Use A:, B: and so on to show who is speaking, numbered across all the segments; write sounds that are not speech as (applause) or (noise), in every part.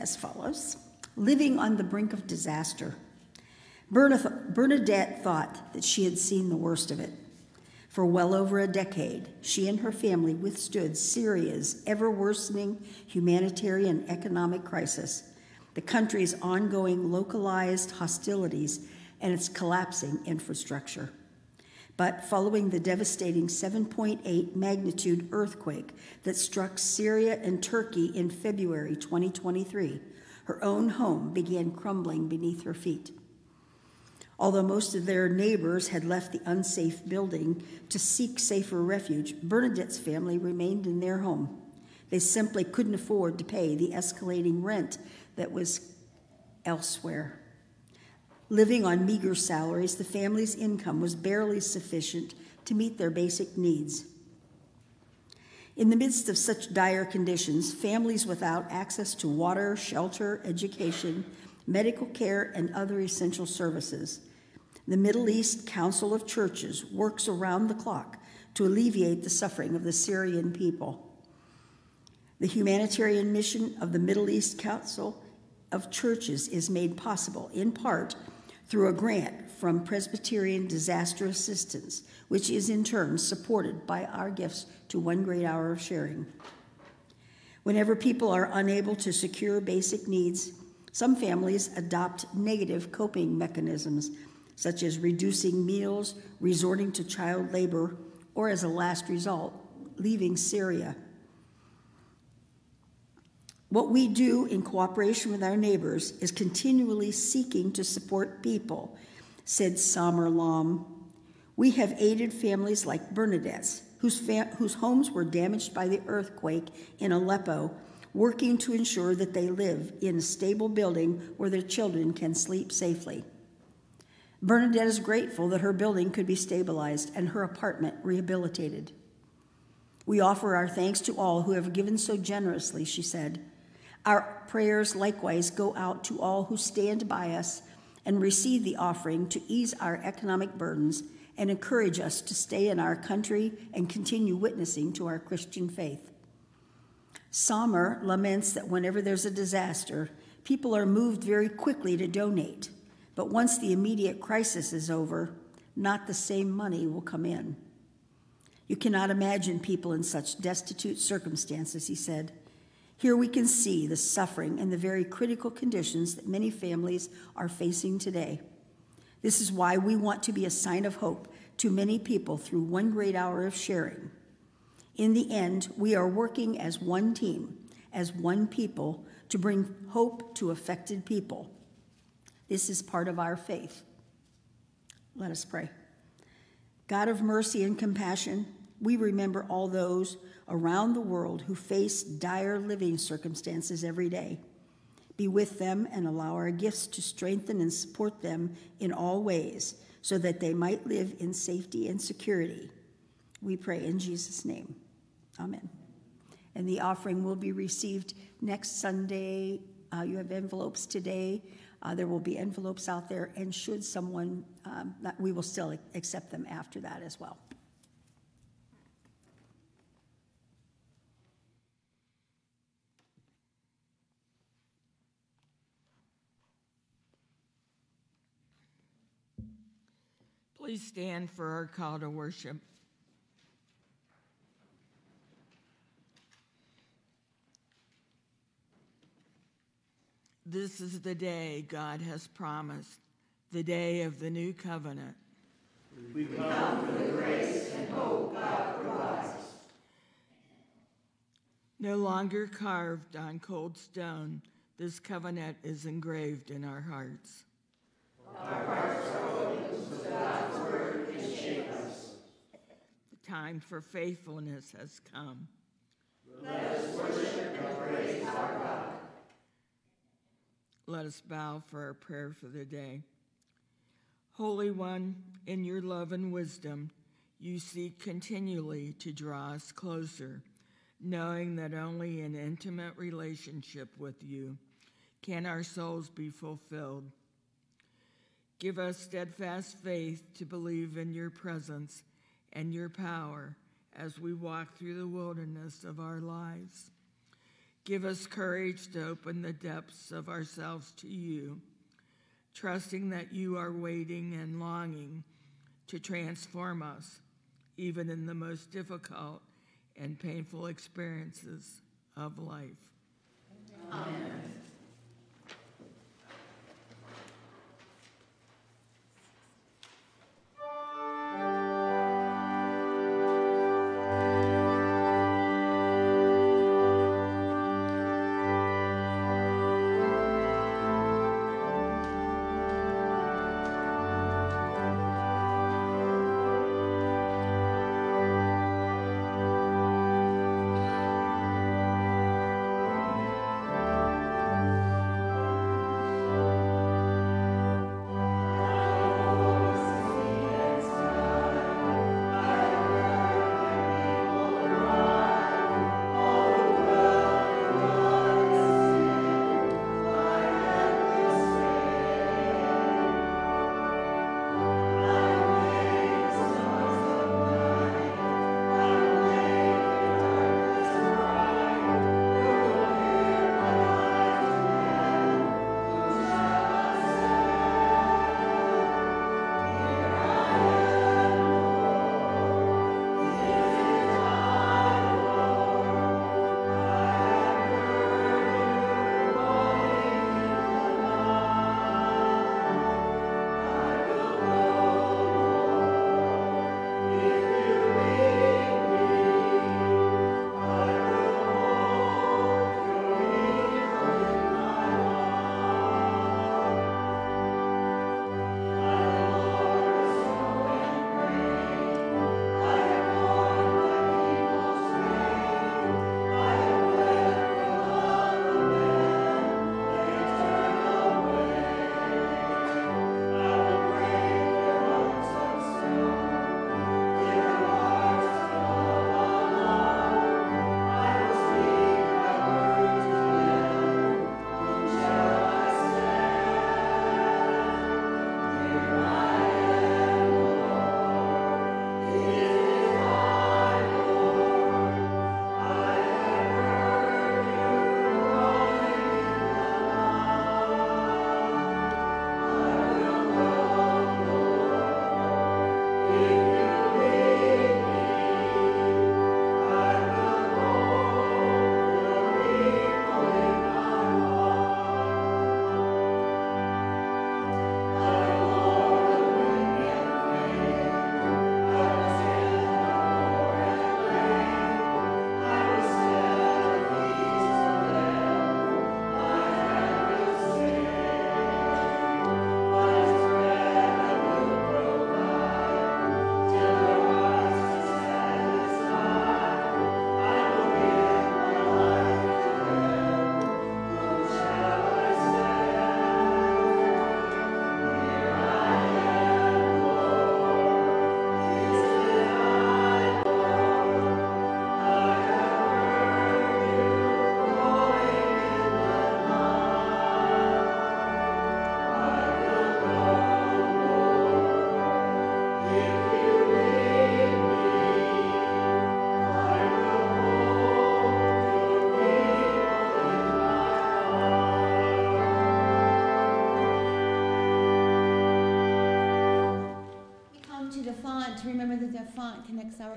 A: as follows Living on the brink of disaster. Bernadette thought that she had seen the worst of it. For well over a decade, she and her family withstood Syria's ever worsening humanitarian economic crisis, the country's ongoing localized hostilities, and its collapsing infrastructure. But following the devastating 7.8 magnitude earthquake that struck Syria and Turkey in February 2023, her own home began crumbling beneath her feet. Although most of their neighbors had left the unsafe building to seek safer refuge, Bernadette's family remained in their home. They simply couldn't afford to pay the escalating rent that was elsewhere. Living on meager salaries, the family's income was barely sufficient to meet their basic needs. In the midst of such dire conditions, families without access to water, shelter, education, medical care, and other essential services the Middle East Council of Churches works around the clock to alleviate the suffering of the Syrian people. The humanitarian mission of the Middle East Council of Churches is made possible in part through a grant from Presbyterian Disaster Assistance, which is in turn supported by our gifts to One Great Hour of Sharing. Whenever people are unable to secure basic needs, some families adopt negative coping mechanisms such as reducing meals, resorting to child labor, or as a last result, leaving Syria. What we do in cooperation with our neighbors is continually seeking to support people, said Samer Laham. We have aided families like Bernadette's, whose, whose homes were damaged by the earthquake in Aleppo, working to ensure that they live in a stable building where their children can sleep safely. Bernadette is grateful that her building could be stabilized and her apartment rehabilitated. We offer our thanks to all who have given so generously, she said. Our prayers likewise go out to all who stand by us and receive the offering to ease our economic burdens and encourage us to stay in our country and continue witnessing to our Christian faith. Samer laments that whenever there's a disaster, people are moved very quickly to donate. But once the immediate crisis is over, not the same money will come in. You cannot imagine people in such destitute circumstances, he said. Here we can see the suffering and the very critical conditions that many families are facing today. This is why we want to be a sign of hope to many people through one great hour of sharing. In the end, we are working as one team, as one people, to bring hope to affected people. This is part of our faith. Let us pray. God of mercy and compassion, we remember all those around the world who face dire living circumstances every day. Be with them and allow our gifts to strengthen and support them in all ways so that they might live in safety and security. We pray in Jesus' name. Amen. And the offering will be received next Sunday. Uh, you have envelopes today. Uh, there will be envelopes out there, and should someone, um, we will still accept them after that as well.
B: Please stand for our call to worship. This is the day God has promised, the day of the new covenant.
C: We come for the grace and hope God provides.
B: No longer carved on cold stone, this covenant is engraved in our hearts.
C: Our hearts are open so God's word can shape us.
B: The time for faithfulness has come.
C: Let us worship and praise our God.
B: Let us bow for our prayer for the day. Holy One, in your love and wisdom, you seek continually to draw us closer, knowing that only in intimate relationship with you can our souls be fulfilled. Give us steadfast faith to believe in your presence and your power as we walk through the wilderness of our lives. Give us courage to open the depths of ourselves to you, trusting that you are waiting and longing to transform us, even in the most difficult and painful experiences of life.
C: Amen.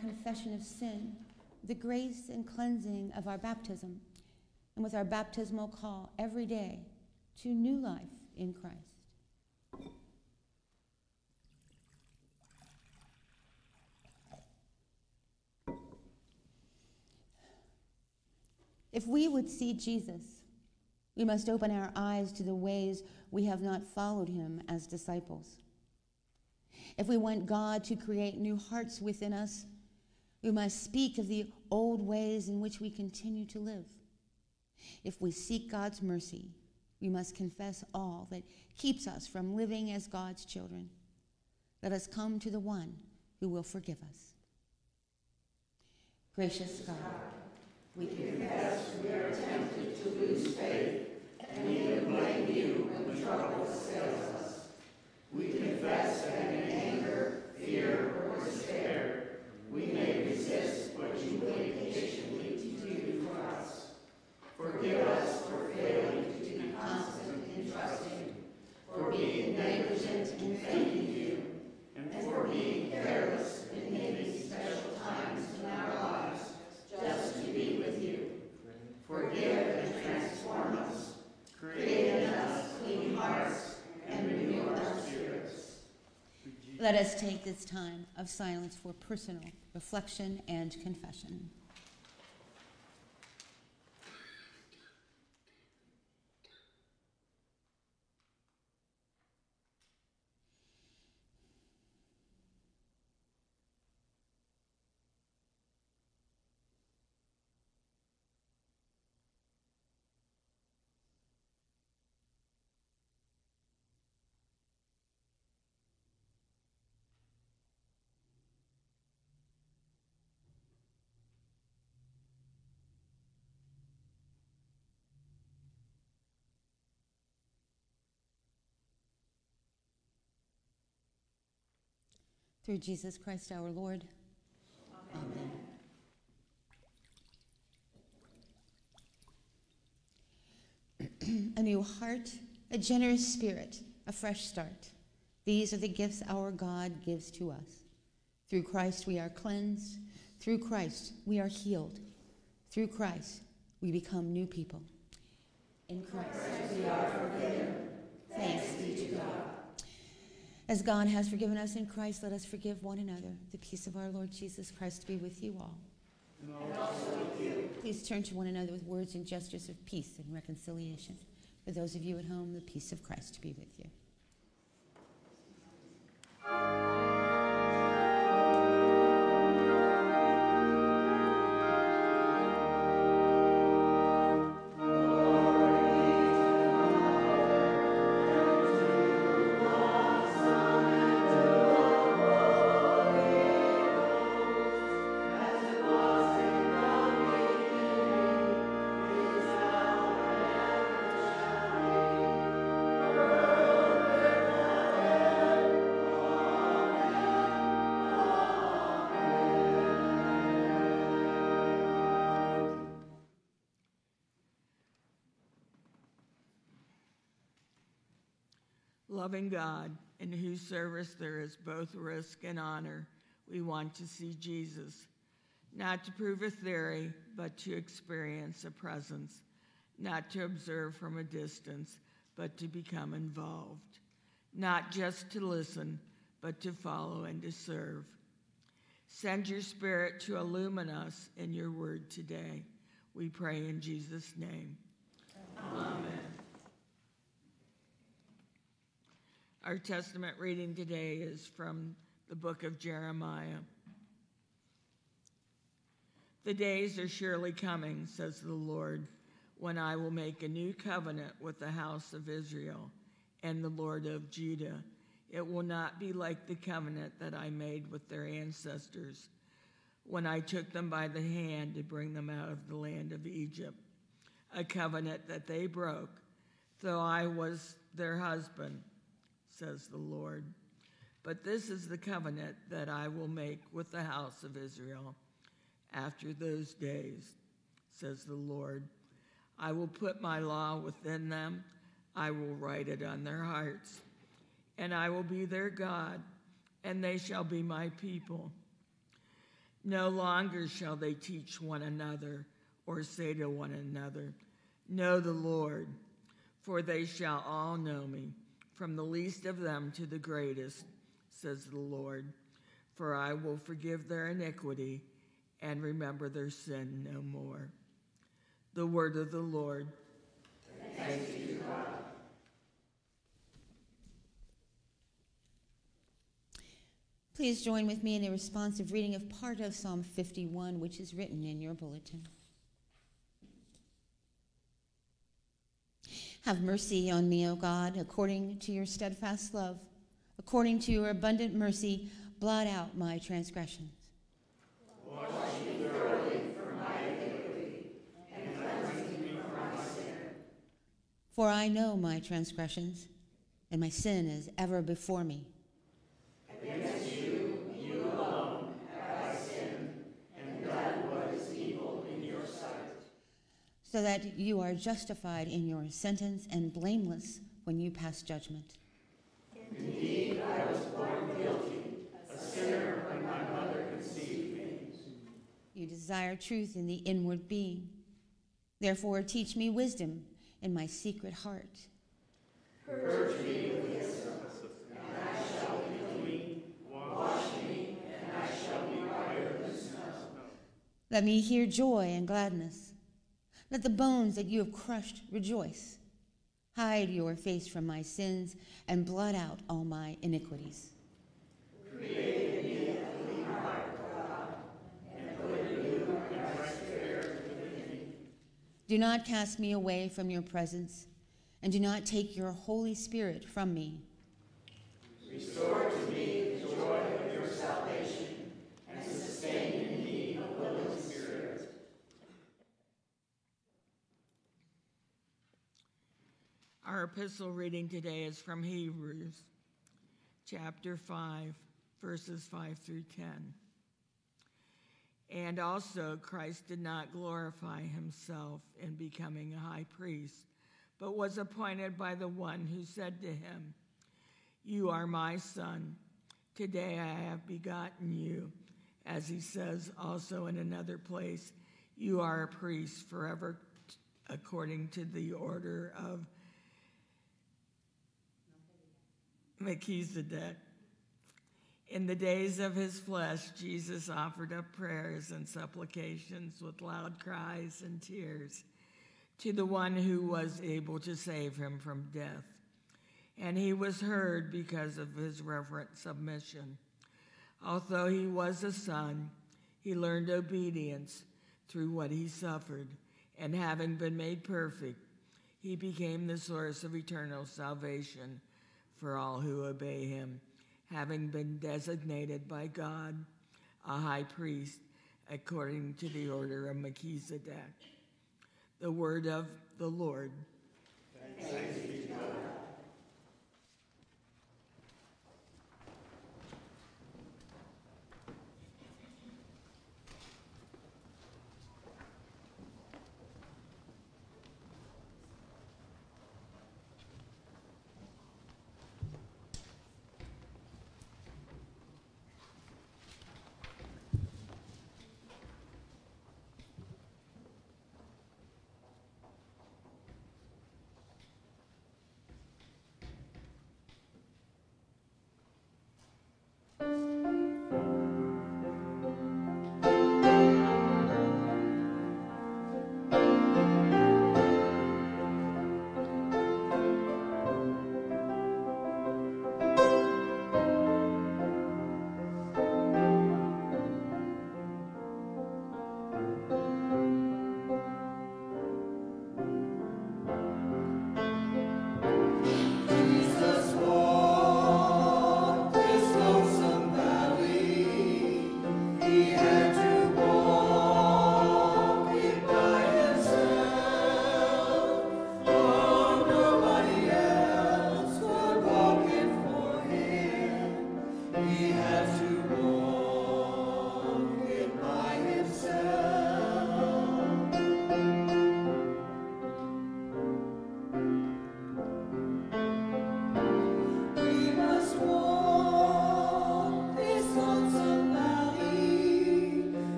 D: Confession of sin, the grace and cleansing of our baptism, and with our baptismal call every day to new life in Christ. If we would see Jesus, we must open our eyes to the ways we have not followed him as disciples. If we want God to create new hearts within us, we must speak of the old ways in which we continue to live. If we seek God's mercy, we must confess all that keeps us from living as God's children. Let us come to the one who will forgive us. Gracious God, we confess we are tempted to lose faith and even blame you when trouble assails us. We confess that in anger, fear, or despair, we may resist what you wait patiently to do for us. Forgive us for failing to be constant in trusting, for being negligent in thanking you, and for being careless in naming Let us take this time of silence for personal reflection and confession. Through Jesus Christ our Lord. Amen. (clears throat) a new heart, a generous spirit, a fresh start. These are the gifts our God gives to us. Through Christ we are cleansed. Through Christ we are healed. Through Christ we become new people. In Christ we are forgiven. Thanks be to God. As God has forgiven us in Christ, let us forgive one another. The peace of our Lord Jesus Christ be with you all. And also with you. Please turn to one another with words and gestures of peace and reconciliation. For those of you at home, the peace of Christ be with you.
B: Loving God, in whose service there is both risk and honor, we want to see Jesus, not to prove a theory, but to experience a presence, not to observe from a distance, but to become involved, not just to listen, but to follow and to serve. Send your spirit to illumine us in your word today. We pray in Jesus' name. Our testament reading today is from the book of Jeremiah. The days are surely coming, says the Lord, when I will make a new covenant with the house of Israel and the Lord of Judah. It will not be like the covenant that I made with their ancestors when I took them by the hand to bring them out of the land of Egypt, a covenant that they broke, though I was their husband says the Lord. But this is the covenant that I will make with the house of Israel after those days, says the Lord. I will put my law within them, I will write it on their hearts, and I will be their God, and they shall be my people. No longer shall they teach one another or say to one another, Know the Lord, for they shall all know me from the least of them to the greatest, says the Lord. For I will forgive their iniquity and remember their sin no more. The word of the Lord.
D: Please join with me in a responsive reading of part of Psalm 51, which is written in your bulletin. Have mercy on me, O God, according to your steadfast love. According to your abundant mercy, blot out my transgressions.
C: Wash me thoroughly from my iniquity, and cleanse me from my sin.
D: For I know my transgressions, and my sin is ever before me.
C: Against
D: so that you are justified in your sentence and blameless when you pass judgment.
C: Indeed, I was born guilty, a sinner when my mother conceived me.
D: You desire truth in the inward being. Therefore, teach me wisdom in my secret heart.
C: Purge me with hyssop, and I shall be clean. Wash me, and I shall be whiter than snow.
D: Let me hear joy and gladness let the bones that you have crushed rejoice. Hide your face from my sins and blot out all my iniquities. Do not cast me away from your presence, and do not take your Holy Spirit from me.
C: Restore to me the joy of your salvation and sustain in me a willing spirit.
B: Our epistle reading today is from Hebrews chapter 5, verses 5 through 10. And also, Christ did not glorify himself in becoming a high priest, but was appointed by the one who said to him, You are my son. Today I have begotten you. As he says also in another place, You are a priest forever according to the order of Melchizedek. In the days of his flesh, Jesus offered up prayers and supplications with loud cries and tears to the one who was able to save him from death. And he was heard because of his reverent submission. Although he was a son, he learned obedience through what he suffered, and having been made perfect, he became the source of eternal salvation for all who obey him, having been designated by God a high priest according to the order of Melchizedek. The word of the Lord.
C: Thanks be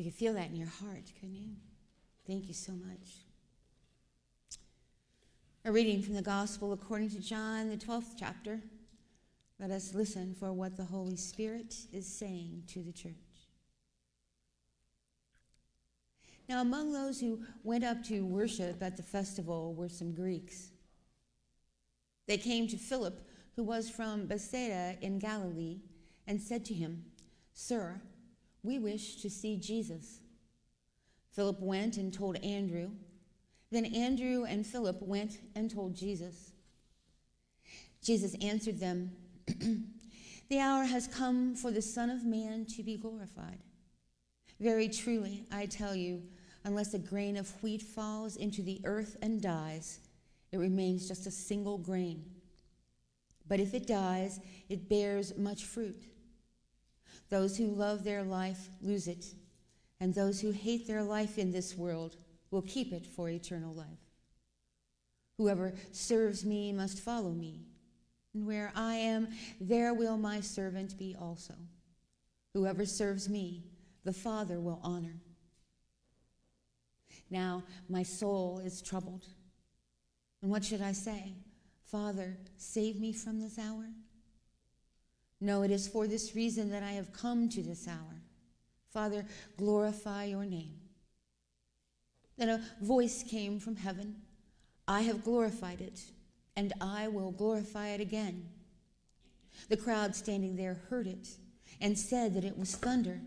D: You could feel that in your heart, couldn't you? Thank you so much. A reading from the Gospel according to John, the 12th chapter. Let us listen for what the Holy Spirit is saying to the church. Now, among those who went up to worship at the festival were some Greeks. They came to Philip, who was from Bethsaida in Galilee, and said to him, Sir, we wish to see Jesus. Philip went and told Andrew. Then Andrew and Philip went and told Jesus. Jesus answered them, (clears throat) The hour has come for the Son of Man to be glorified. Very truly, I tell you, unless a grain of wheat falls into the earth and dies, it remains just a single grain. But if it dies, it bears much fruit. Those who love their life lose it, and those who hate their life in this world will keep it for eternal life. Whoever serves me must follow me, and where I am, there will my servant be also. Whoever serves me, the Father will honor. Now my soul is troubled. And what should I say? Father, save me from this hour? No, it is for this reason that I have come to this hour. Father, glorify your name. Then a voice came from heaven I have glorified it, and I will glorify it again. The crowd standing there heard it and said that it was thunder.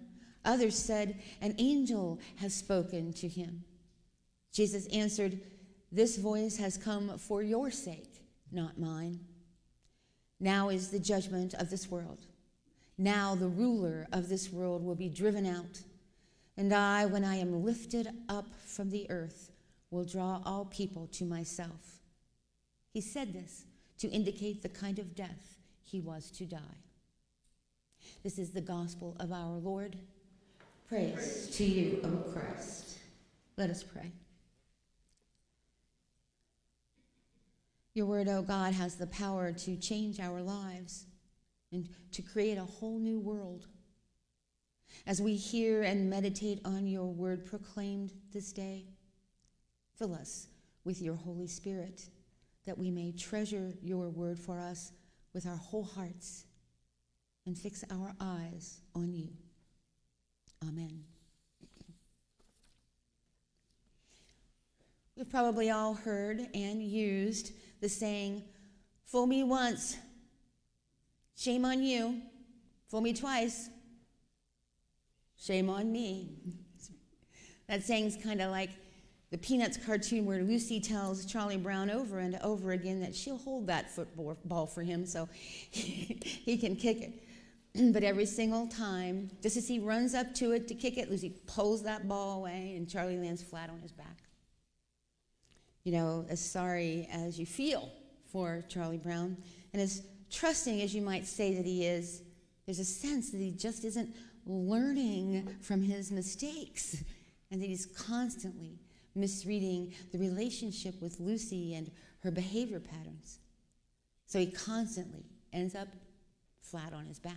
D: Others said, An angel has spoken to him. Jesus answered, This voice has come for your sake, not mine. Now is the judgment of this world. Now the ruler of this world will be driven out. And I, when I am lifted up from the earth, will draw all people to myself. He said this to indicate the kind of death he was to die. This is the gospel of our Lord. Praise, Praise to you, O Christ. Let us pray. Your word, O oh God, has the power to change our lives and to create a whole new world. As we hear and meditate on your word proclaimed this day, fill us with your Holy Spirit that we may treasure your word for us with our whole hearts and fix our eyes on you. Amen. We've probably all heard and used the saying, Fool me once, shame on you. Fool me twice, shame on me. (laughs) that saying's kind of like the Peanuts cartoon where Lucy tells Charlie Brown over and over again that she'll hold that football for him so (laughs) he can kick it. (clears throat) but every single time, just as he runs up to it to kick it, Lucy pulls that ball away and Charlie lands flat on his back you know, as sorry as you feel for Charlie Brown, and as trusting as you might say that he is, there's a sense that he just isn't learning from his mistakes and that he's constantly misreading the relationship with Lucy and her behavior patterns. So he constantly ends up flat on his back.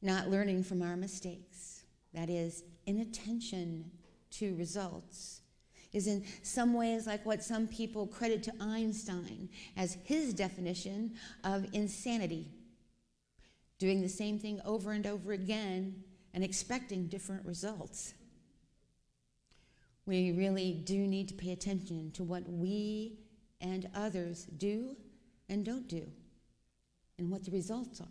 D: Not learning from our mistakes, that is, inattention to results is in some ways like what some people credit to Einstein as his definition of insanity doing the same thing over and over again and expecting different results. We really do need to pay attention to what we and others do and don't do and what the results are.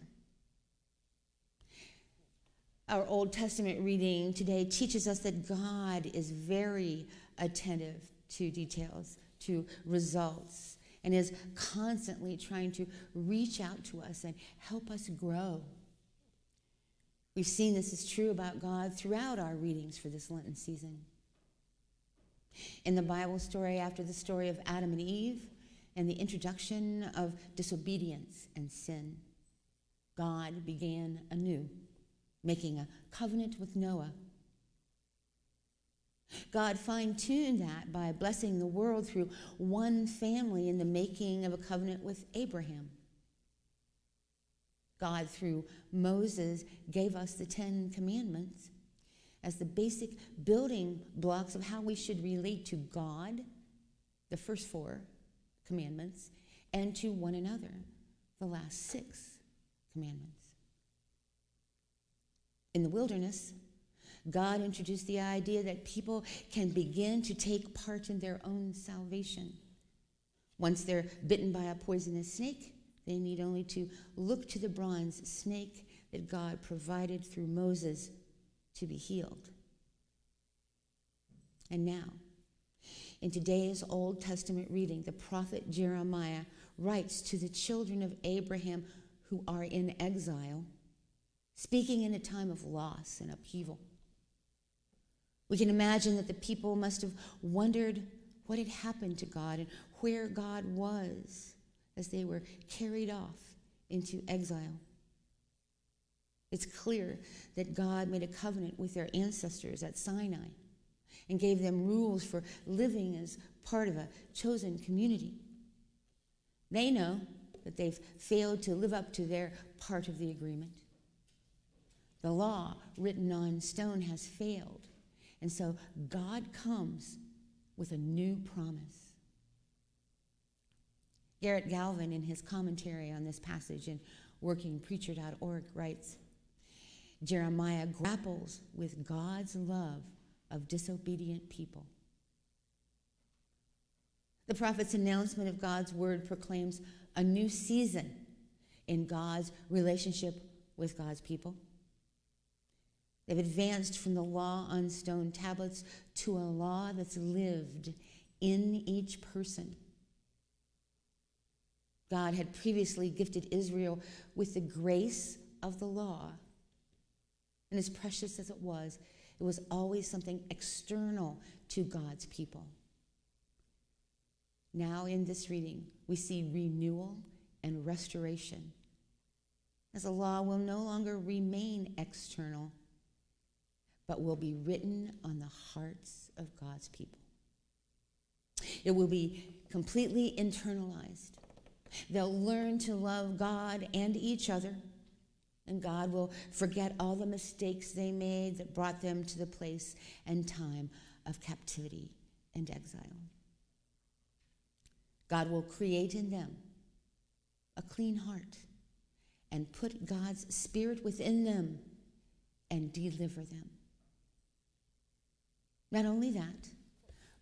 D: Our Old Testament reading today teaches us that God is very attentive to details, to results, and is constantly trying to reach out to us and help us grow. We've seen this is true about God throughout our readings for this Lenten season. In the Bible story, after the story of Adam and Eve and the introduction of disobedience and sin, God began anew, making a covenant with Noah God fine tuned that by blessing the world through one family in the making of a covenant with Abraham. God, through Moses, gave us the Ten Commandments as the basic building blocks of how we should relate to God, the first four commandments, and to one another, the last six commandments. In the wilderness, God introduced the idea that people can begin to take part in their own salvation. Once they're bitten by a poisonous snake, they need only to look to the bronze snake that God provided through Moses to be healed. And now, in today's Old Testament reading, the prophet Jeremiah writes to the children of Abraham who are in exile, speaking in a time of loss and upheaval. We can imagine that the people must have wondered what had happened to God and where God was as they were carried off into exile. It's clear that God made a covenant with their ancestors at Sinai and gave them rules for living as part of a chosen community. They know that they've failed to live up to their part of the agreement. The law written on stone has failed. And so God comes with a new promise. Garrett Galvin, in his commentary on this passage in workingpreacher.org, writes Jeremiah grapples with God's love of disobedient people. The prophet's announcement of God's word proclaims a new season in God's relationship with God's people. They've advanced from the law on stone tablets to a law that's lived in each person. God had previously gifted Israel with the grace of the law. And as precious as it was, it was always something external to God's people. Now, in this reading, we see renewal and restoration, as the law will no longer remain external, but will be written on the hearts of God's people. It will be completely internalized. They'll learn to love God and each other and God will forget all the mistakes they made that brought them to the place and time of captivity and exile. God will create in them a clean heart and put God's Spirit within them and deliver them. Not only that,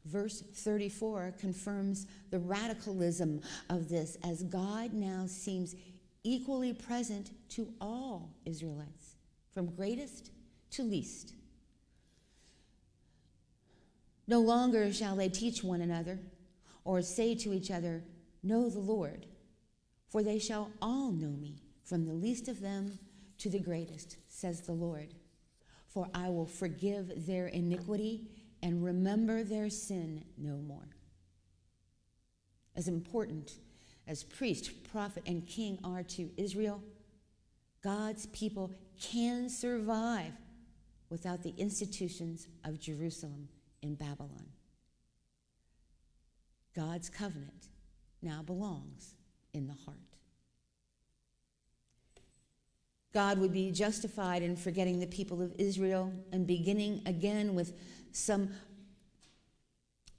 D: verse 34 confirms the radicalism of this as God now seems equally present to all Israelites, from greatest to least. No longer shall they teach one another or say to each other, Know the Lord, for they shall all know me, from the least of them to the greatest, says the Lord. For I will forgive their iniquity and remember their sin no more. As important as priest, prophet, and king are to Israel, God's people can survive without the institutions of Jerusalem in Babylon. God's covenant now belongs in the heart. God would be justified in forgetting the people of Israel and beginning again with some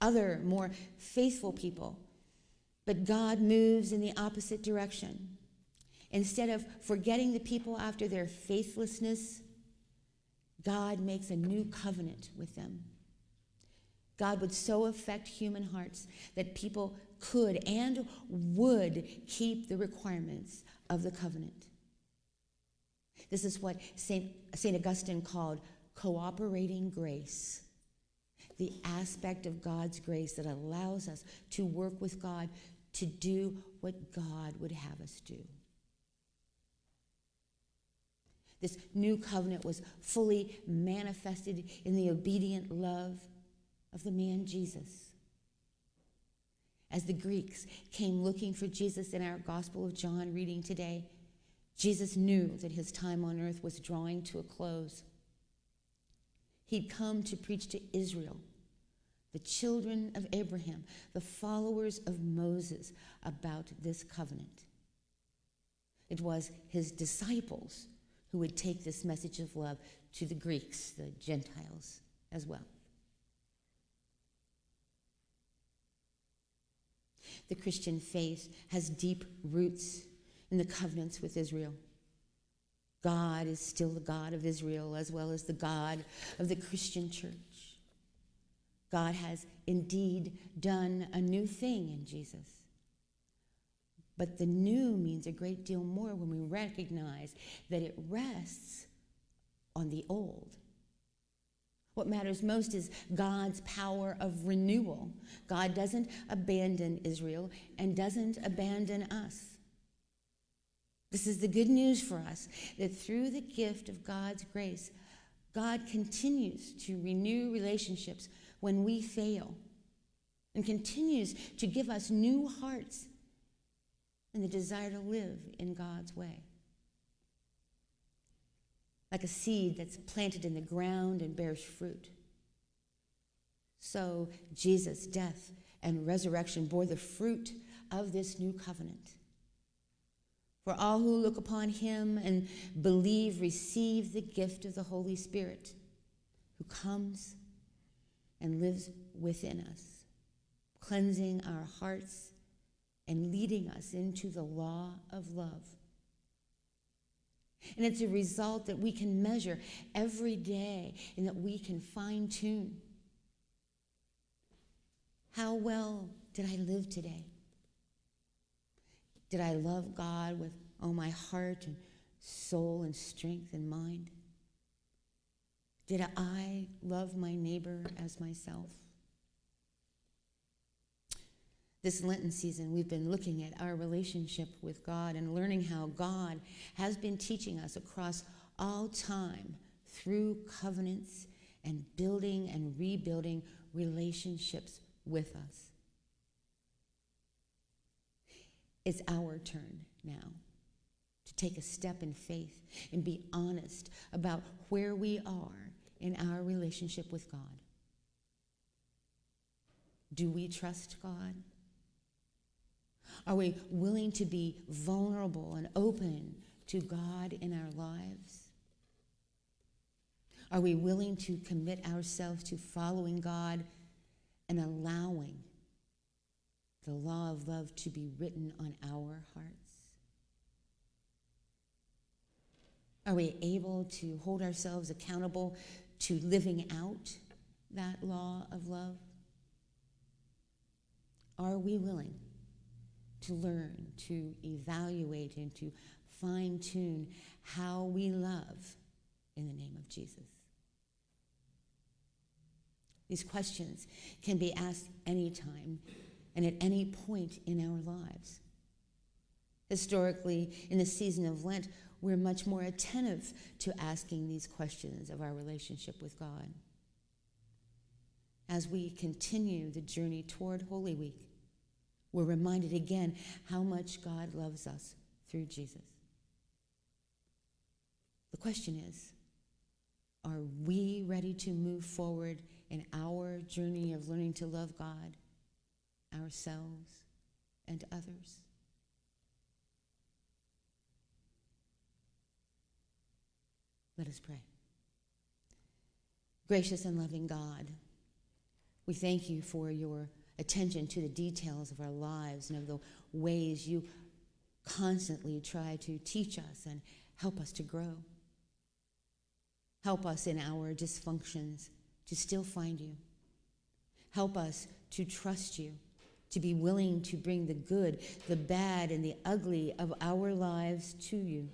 D: other more faithful people but God moves in the opposite direction. Instead of forgetting the people after their faithlessness, God makes a new covenant with them. God would so affect human hearts that people could and would keep the requirements of the covenant. This is what St. St. Augustine called cooperating grace the aspect of God's grace that allows us to work with God to do what God would have us do. This new covenant was fully manifested in the obedient love of the man Jesus. As the Greeks came looking for Jesus in our Gospel of John reading today, Jesus knew that his time on earth was drawing to a close. He'd come to preach to Israel the children of Abraham, the followers of Moses, about this covenant. it was his disciples who would take this message of love to the Greeks, the Gentiles, as well. The Christian faith has deep roots in the covenants with Israel. God is still the God of Israel as well as the God of the Christian church. God has indeed done a new thing in Jesus. But the new means a great deal more when we recognize that it rests on the old. What matters most is God's power of renewal. God doesn't abandon Israel and doesn't abandon us. This is the good news for us that through the gift of God's grace, God continues to renew relationships when we fail and continues to give us new hearts and the desire to live in God's way. Like a seed that's planted in the ground and bears fruit. So Jesus' death and resurrection bore the fruit of this new covenant. For all who look upon him and believe receive the gift of the Holy Spirit who comes and lives within us, cleansing our hearts and leading us into the law of love. And it's a result that we can measure every day and that we can fine tune. How well did I live today? Did I love God with all my heart and soul and strength and mind? Did I love my neighbor as myself? This Lenten season, we've been looking at our relationship with God and learning how God has been teaching us across all time through covenants and building and rebuilding relationships with us. It's our turn now to take a step in faith and be honest about where we are in our relationship with God. Do we trust God? Are we willing to be vulnerable and open to God in our lives? Are we willing to commit ourselves to following God and allowing the law of love to be written on our hearts? Are we able to hold ourselves accountable to living out that law of love? Are we willing to learn, to evaluate, and to fine tune how we love in the name of Jesus? These questions can be asked anytime and at any point in our lives. Historically, in the season of Lent, we're much more attentive to asking these questions of our relationship with God. As we continue the journey toward Holy Week, we're reminded again how much God loves us through Jesus. The question is are we ready to move forward in our journey of learning to love God, ourselves, and others? Let us pray. Gracious and loving God, we thank you for your attention to the details of our lives and of the ways you constantly try to teach us and help us to grow. Help us in our dysfunctions to still find you. Help us to trust you, to be willing to bring the good, the bad, and the ugly of our lives to you.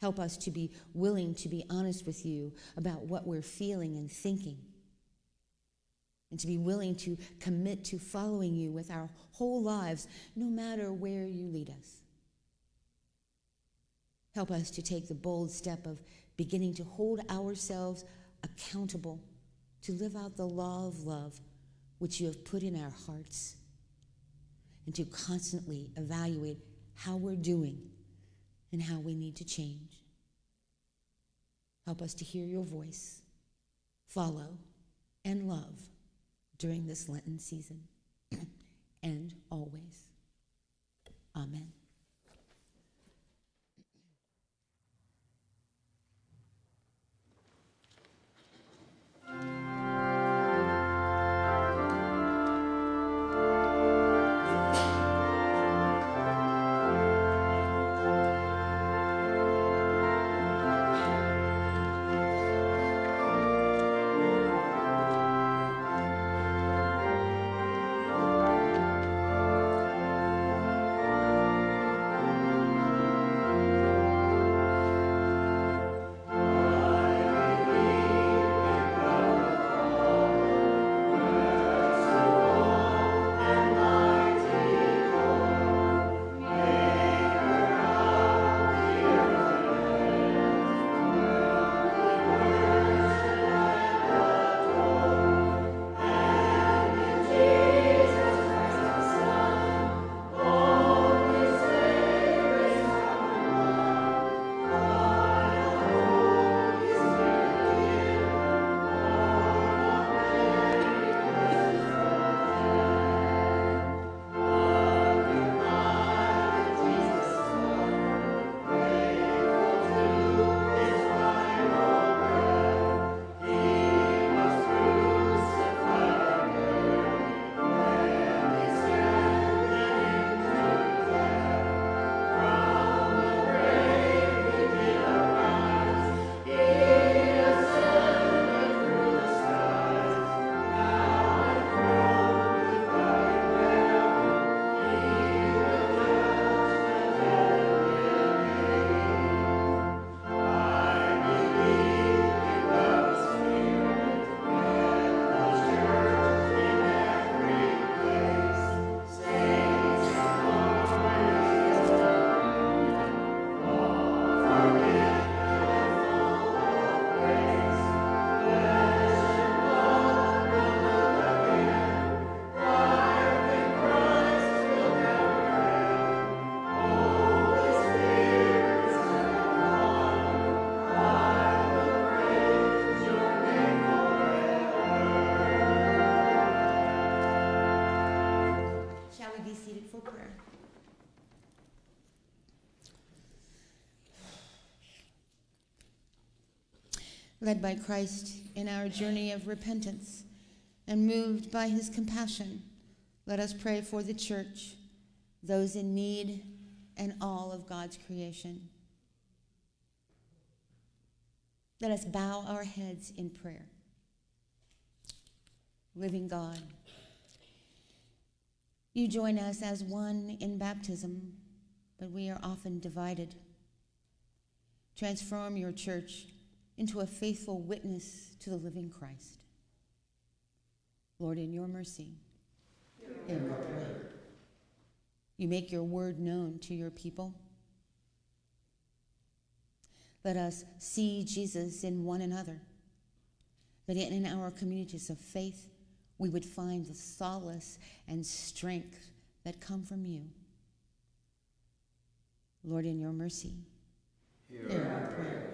D: Help us to be willing to be honest with you about what we're feeling and thinking and to be willing to commit to following you with our whole lives, no matter where you lead us. Help us to take the bold step of beginning to hold ourselves accountable to live out the law of love which you have put in our hearts and to constantly evaluate how we're doing and how we need to change. Help us to hear your voice, follow, and love during this Lenten season (clears throat) and always. Amen. Led by Christ in our journey of repentance and moved by his compassion, let us pray for the church, those in need, and all of God's creation. Let us bow our heads in prayer. Living God, you join us as one in baptism, but we are often divided. Transform your church into a faithful witness to the living Christ. Lord, in your mercy, in our prayer. You make your word known to your people. Let us see Jesus in one another, that in our communities of faith, we would find the solace and strength that come from you. Lord, in your mercy, hear, our prayers.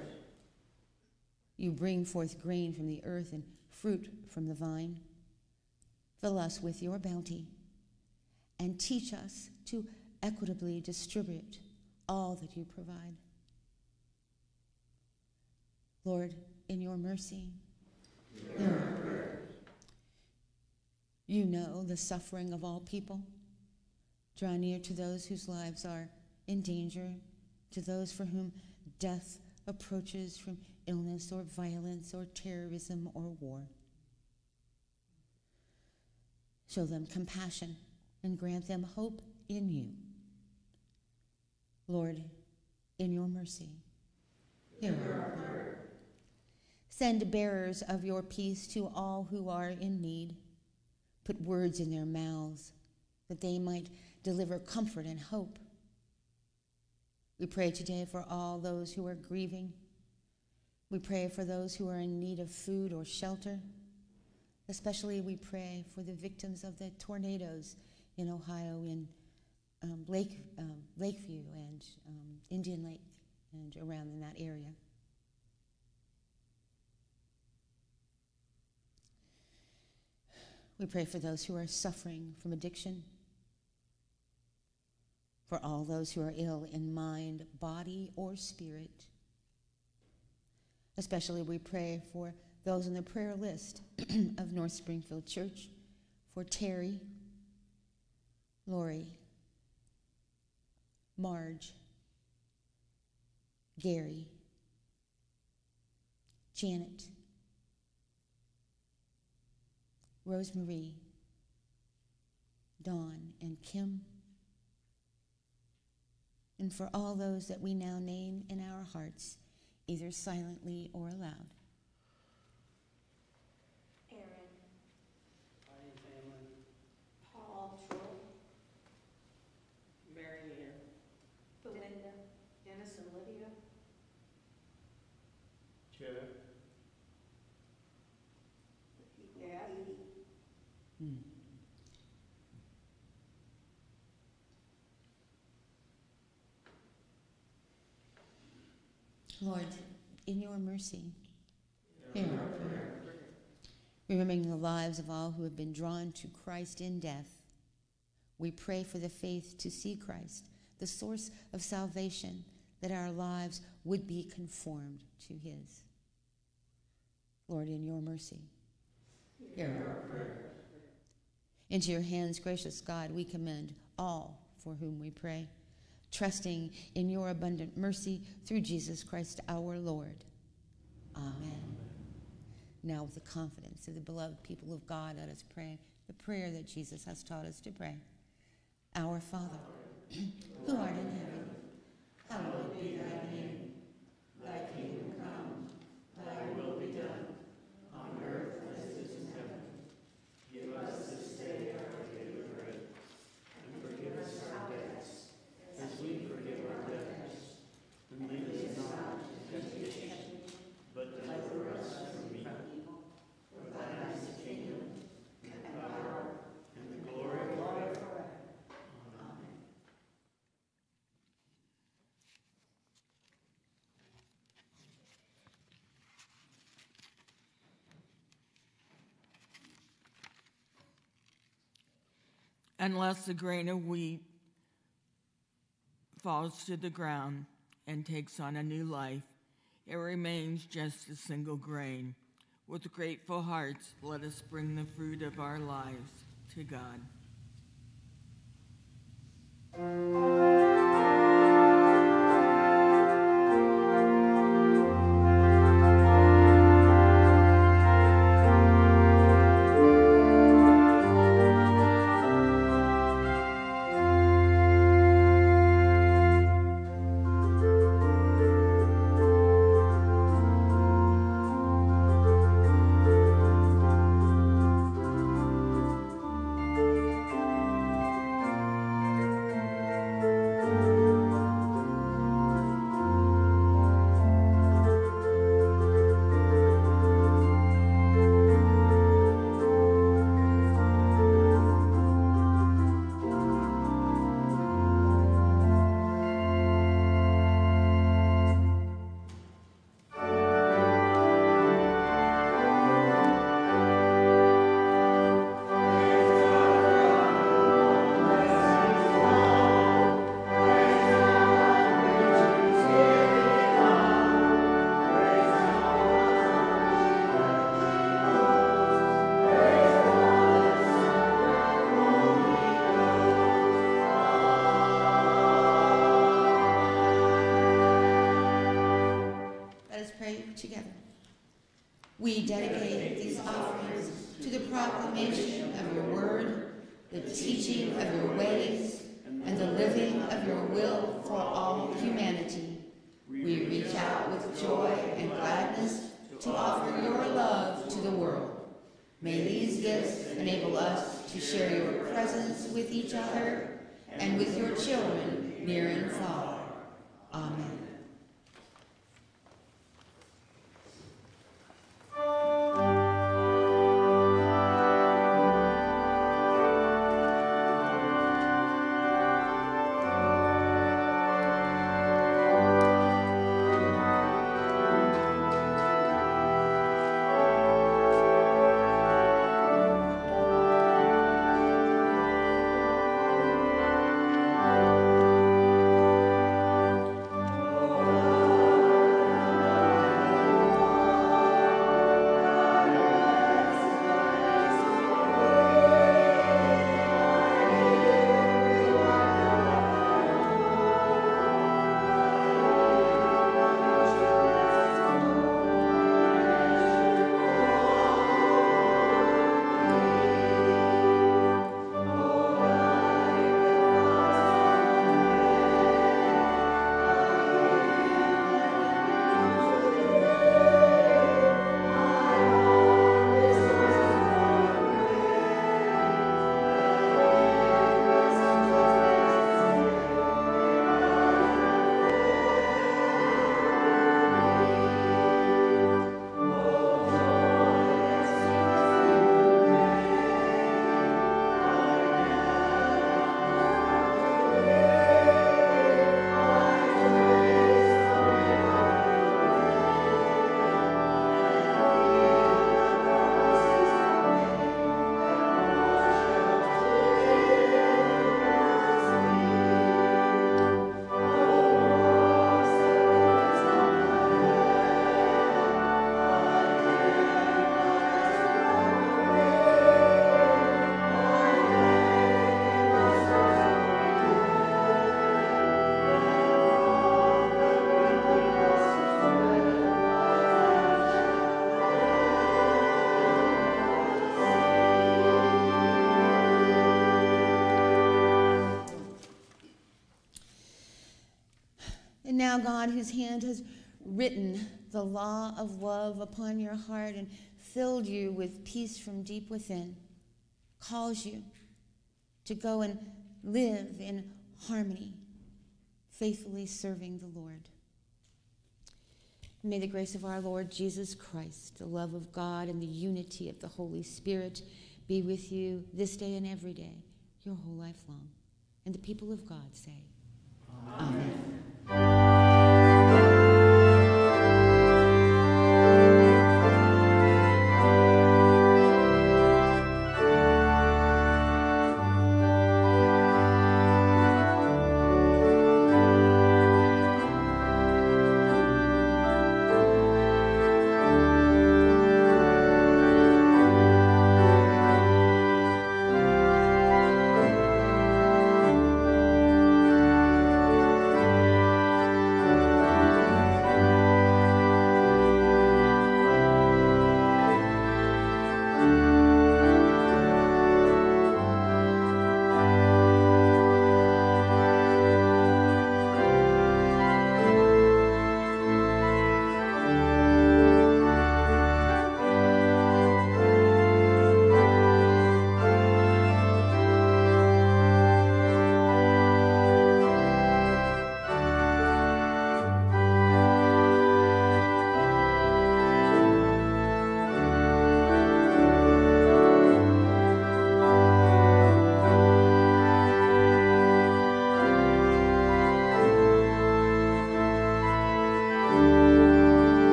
D: You bring forth grain from the earth and fruit from the vine. Fill us with your bounty and teach us to equitably distribute all that you provide. Lord, in your mercy. You know the suffering of all people. Draw near to those whose lives are in danger, to those for whom death approaches from illness or violence or terrorism or war. Show them compassion and grant them hope in you. Lord, in your mercy, hear our prayer. Send bearers of your peace to all who are in need put words in their mouths that they might deliver comfort and hope. We pray today for all those who are grieving. We pray for those who are in need of food or shelter. Especially, we pray for the victims of the tornadoes in Ohio, in um, Lake, um, Lakeview and um, Indian Lake, and around in that area. We pray for those who are suffering from addiction, for all those who are ill in mind, body, or spirit. Especially, we pray for those on the prayer list (clears throat) of North Springfield Church, for Terry, Lori, Marge, Gary, Janet, Rosemarie, Dawn, and Kim, and for all those that we now name in our hearts, either silently or aloud.
E: Aaron. Paul Troll.
C: Mary Ann.
E: Belinda. Dennis and Lydia.
C: Jeff.
E: Gabby. Hmm.
D: Lord, in your mercy, hear our prayer. Remembering the lives of all who have been drawn to Christ in death, we pray for the faith to see Christ, the source of salvation, that our lives would be conformed to his. Lord, in your mercy, hear our prayer. Into your hands, gracious God, we commend all for whom we pray trusting in your abundant mercy through Jesus Christ our Lord. Amen. Now, with the confidence of the beloved people of God, let us pray the prayer that Jesus has taught us to pray. Our Father, (clears throat) who art in heaven, hallowed
B: unless the grain of wheat falls to the ground and takes on a new life, it remains just a single grain. With grateful hearts, let us bring the fruit of our lives to God.
D: We dedicate these offerings to the proclamation of your word, the teaching of your ways, and the living of your will for all humanity. We reach out with joy and gladness to offer your love to the world. May these gifts enable us to share your presence with each other and with your children near and far. Amen. God, whose hand has written the law of love upon your heart and filled you with peace from deep within, calls you to go and live in harmony, faithfully serving the Lord. May the grace of our Lord Jesus Christ, the love of God, and the unity of the Holy Spirit be with you this day and every day, your whole life long. And the people of God say, Amen. Amen.